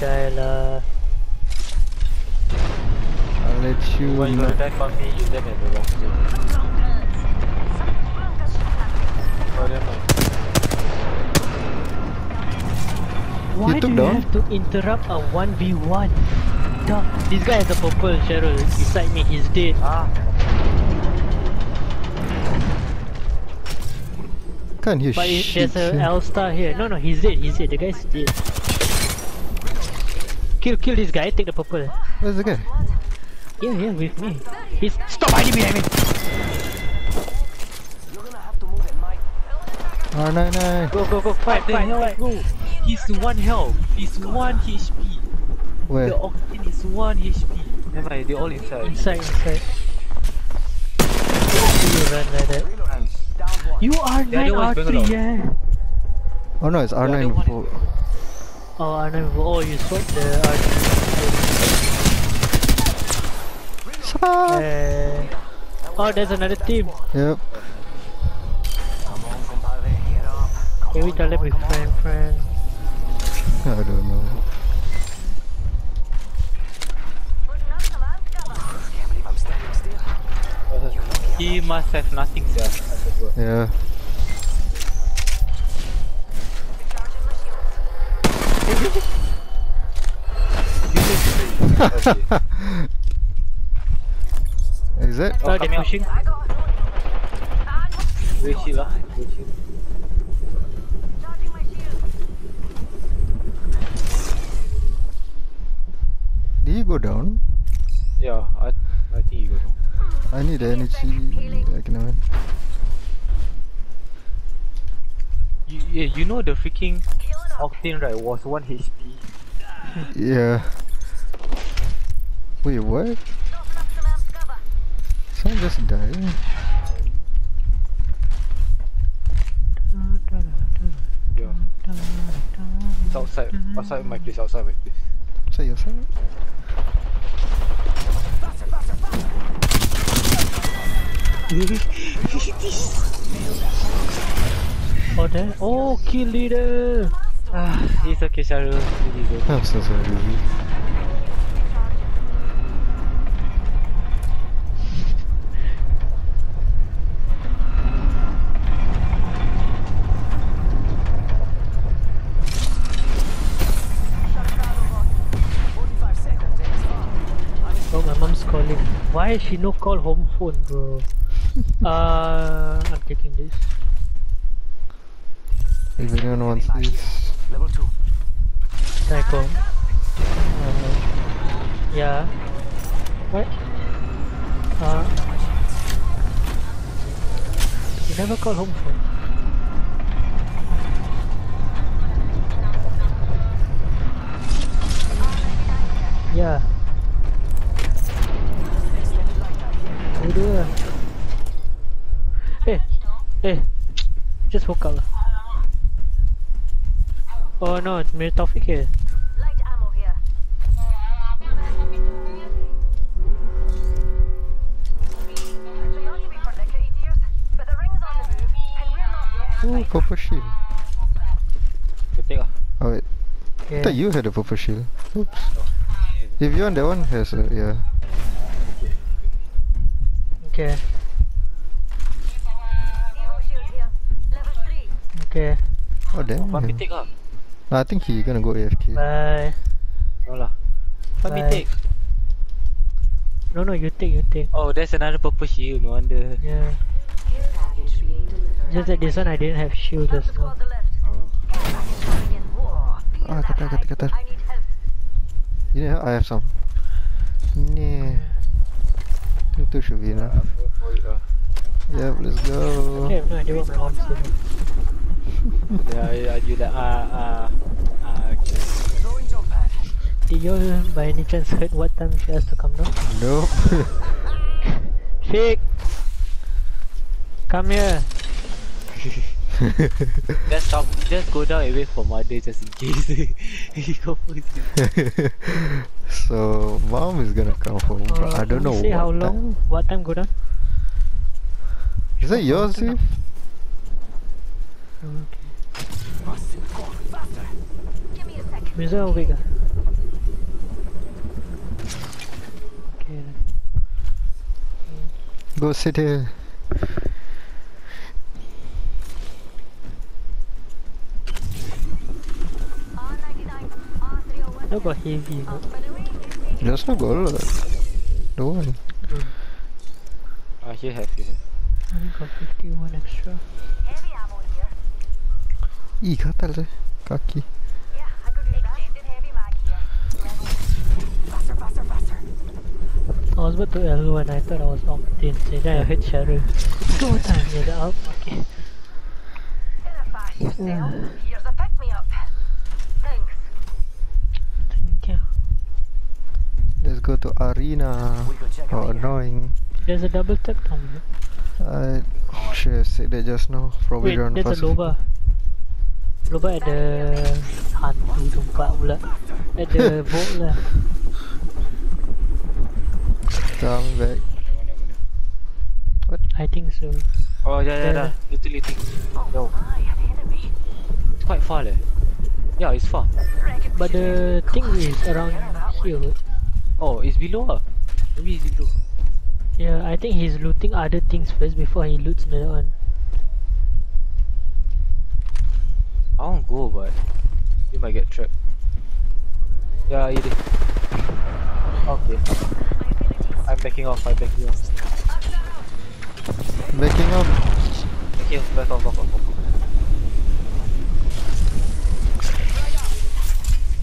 die. I'll let you When you attack on me, you then at the wrong. Oh, never mind. Why took do you down? have to interrupt a 1v1? Duh. This guy has a purple, Cheryl. Beside me, he's dead. Ah, Can't hear But it, shit. there's a sia. L star here. No, no, he's dead, he's dead. The guy's dead. Kill, kill this guy, take the purple. Where's the guy? Yeah, yeah, with me. He's- Stop hiding behind me! Ah, R99. Go, go, go, fight, what fight, hell, fight. bro? He's one health. He's one HP. Where? The Octane is one HP. Never mind, they're all inside. Inside, inside. You run like that. You are The other 9 one's R3, Bangalore. yeah. Oh no, it's R9 one for... Oh, I know. Oh, you swapped the R3. Ah. Uh, oh, there's another team. Yep. Can we tell them we friend, friend? I don't know. He must have nothing, sir. as a bro. Yeah. Is it? Oh, they're pushing. Lah. Wait. Did he go down? Yeah, I, I think you go down. I need energy. Like, never mind. You, yeah, you know the freaking Octane right was 1 HP. Yeah. Wait, what? Someone just died. Yeah. It's outside. Outside my place, outside my place. Is that your side? Oh, there. Oh, kill leader. Ah, it's okay, Sharu. Really good. I'm so sorry. Calling. Why is she no call home phone, bro? uh, I'm taking this. If anyone wants this. Can I call? Uh, yeah. What? Uh, you never call home phone. Oh no, it's Mir Taufik here. Light ammo here. Should not be for liquor eaters, but the ring's on the move, and we're not yet. Ooh, purple shield. You take ah. Oh wait, I Yeah. thought you had a purple shield. Oops. If you want that one, has a, yeah. Okay, Evo shield here. Level 3. okay. Oh damn. Let me take ah. I think he's gonna go AFK. Bye. No lah. Let me take. No, no, you take, you take. Oh, there's another purple shield. No wonder. Yeah. Just that this one I didn't have shield just now. Squad the left. Whoa. Ah, kata, kata, kata. I need help. You know, I have some. Yeah. Two, two should be enough. Yeah. Yep, let's go. Okay, I have no idea what my mom said. Yeah, like ah ah ah. Did you by any chance heard what time she has to come down? No. Fake! Come here! Just stop. Just go down and wait for mother just in case. he go first. so, mom is gonna come home, Uh, I don't know say what how time. long? What time go down? Is that yours, Steve? Okay. Visão, Viga. Gostei de. Eu gosto de vivo. Já né? sou golo, velho. Doido. Ah, aqui é ref. Né? Ih, cara, é. tá aqui. I to L when I thought I was octane, so then I heard Shadow. Go time, yeah, the up. Okay. In a fast yourself. Here's a pick me up. Thanks. Thank you. Let's go to arena. Oh, annoying. There's a double tap down here. Uh, oh, I should have said that just now. Probably Wait, don't there's pass a loba. Loba at the hantu tempat pula. At the boat lah. Come back. I think so. Oh, yeah, yeah, Yeah. yeah. Literally thing. Yo, My, an enemy. it's quite far leh. Yeah, it's far. But the thing is around here. Oh, it's below ah. Maybe it's below. Yeah, I think he's looting other things first before he loots another one. I won't go, but you might get trapped. Yeah, it is. Okay. I'm backing off, I'm backing off. Backing up. Backing off, back off, back off, back off.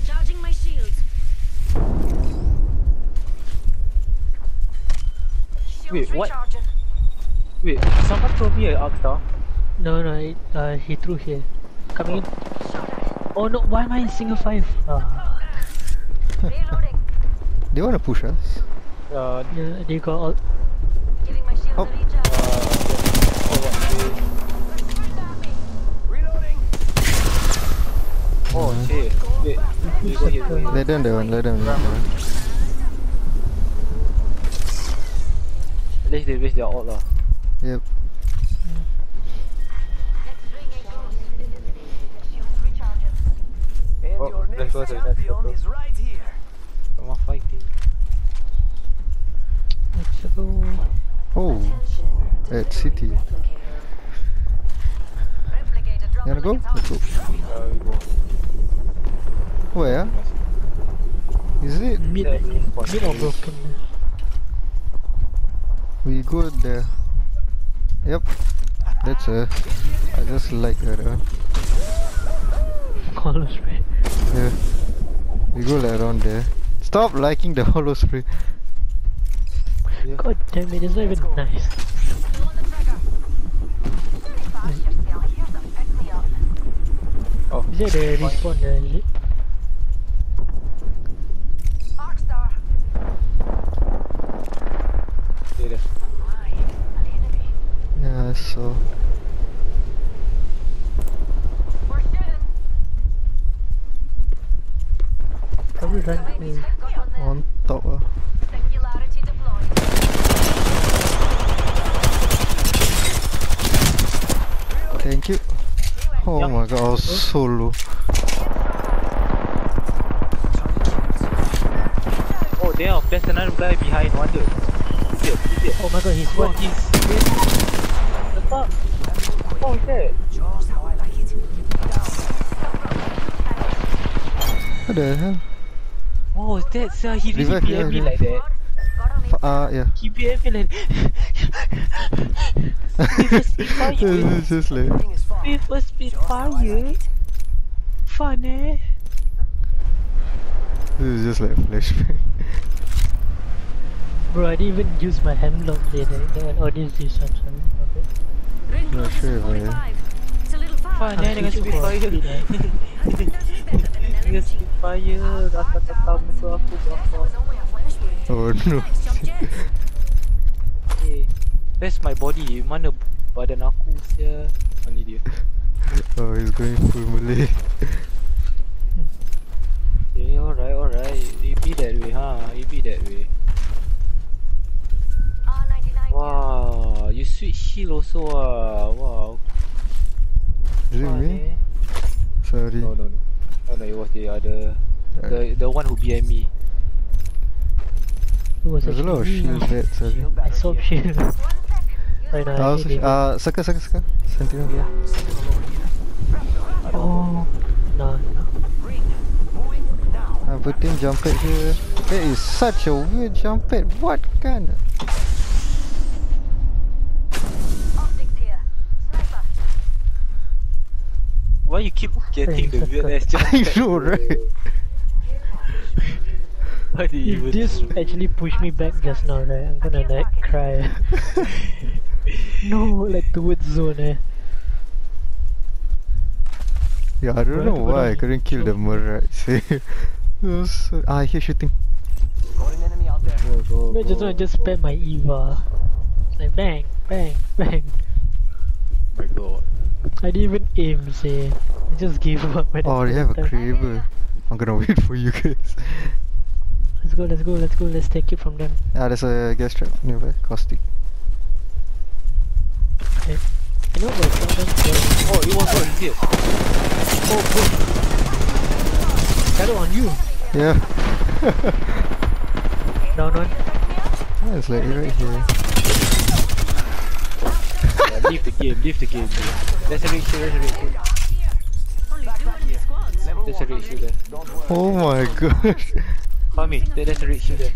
Charging my shields. Shields Wait, what? Wait, someone throw me an arc star. No, no, it, uh, he threw here. Coming in. Oh no, why am I in single five? Reloading. They wanna push us. Uh, yeah, they got all. Giving my shields Oh. a recharge. uh, oh, what? Shoot at me. Reloading. Oh, shit. Wait, we go here, go here. Let them that one, let them that one. At least they waste their ult lah. Yep. Next ring ain't yours. Shields recharging. And Oh, your let's next go to the next champion photo. is right here. Come on, fighting. Let's. Oh, at city. Replicator You wanna go? Let's go. Uh, we go. Where? Is it? Mid, Yeah, main point. mid or broken. We go there. Yep. That's her. I just like her. Holo spray. Yeah. We go like around there. Stop liking the holo spray. Yeah. God damn it, it's not even nice. Pull on the trigger. Very fast yourself. Here's a pick me up. Oh, Is that the respawn there, is it? Arc star. there, there. My, an enemy. Yeah, so Probably run There might be on on top. Uh. Thank you. Oh my god, I was so low. Oh, damn, there's another guy behind. Wonder. Idiot, idiot. Oh my god, he's What what? is The fuck? What was that? Just how I like it. What the hell? What was that, sir? He really Revive, yeah, me revive. like that. Got uh, yeah. He PM me like With a Spitfire. it's just like. Everything is fine. With a Just how I like Spitfire. it. Fun, eh? This is just like flashback. Bro, I didn't even use my handlock there. That, that. Oh, this is this one. Sorry. Okay. Not sure, to man. 45. It's a little far. Fun, eh? Dengan switching for Spitfire. speed, eh? Husband does it better than an Dengan LMG. Spitfire. Rasa tetap muka aku berapa. was only a flash wound. Oh no. That's my body. Mana badan aku, sia? Oh, ni dia. Oh, he's going full Malay. Yeah, alright, alright. It be that way, huh? It be that way. R99 Wow, you switch heal also ah. Wow. Is it me? eh? Sorry. No, no, no. No, no, it was the other. The the one who BM me. It was There's a lot of actually me. shield there, sorry. Shield I saw here. shield. One Right now, I I also, need uh, circle, circle, circle. Sentinel. Yeah. Oh, no, no. I'm putting jump pad here. That is such a weird jump pad. What kind of... Optics here. Sniper. Why you keep getting the weird ass jump? I pad, know, right? Why do you If even this actually pushed me back just now, right, I'm gonna like cry. no, like towards zone, eh. Yeah, I don't Right, know why I couldn't kill the Murat. See? so, ah, I hear shooting. Got an enemy out there. Go, go, No, just go. wanna just spam my Eva. Like bang, bang, bang. my god. I didn't even aim, say. I just gave up. at the Oh, they have a time. Kraber. I'm gonna wait for you guys. Let's go, let's go, let's go, let's take it from them. Ah, there's a gas trap nearby. Caustic. You know killed- Oh, it was right here. Oh, good. Shadow on you. Yeah. Down one. yeah, it's like right here. Yeah, leave the game, leave the game. Dude. There's a red shield, there's a red shield. There's a red shield there. Oh my gosh. There, there's a red shield there.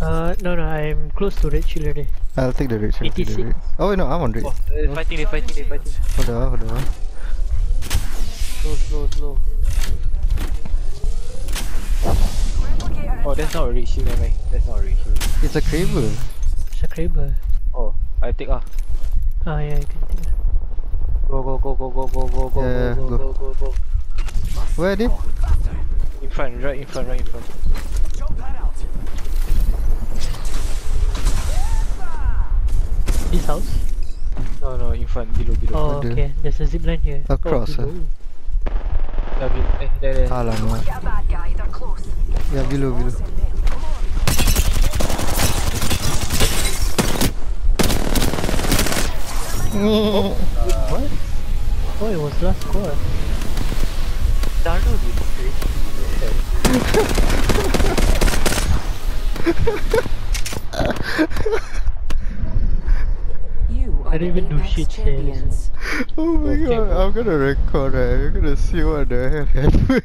Uh, no, no, I'm close to red shield already. I'll take the red. I'll take the 86. red. Oh wait, no, I'm on red. Oh, they're fighting, they're fighting, they're fighting. Hold on, hold on. Slow, slow, slow. Oh, that's not a red shield, never mind. That's not a red shield. It's a Kraber. It's a Kraber. Oh, I take off. Ah, yeah, you can take it. Go, go, go, go, go, go, go, go, Yeah, go, go, go. go, go, go. Where did? In front, right in front, right in front. This house? No, no, in front, below, below. Oh, Ada. okay. There's a zip line here. Across, oh, ah. below. Yeah, below. Eh, there, there. Alamak. Get a bad guy. They're close. Yeah, below, below. What? Oh, it was last squad. Darno did You I are didn't even do shit, Shay, champions. Oh my Okay, god, bro. I'm gonna record it. You're gonna see what the hell happened.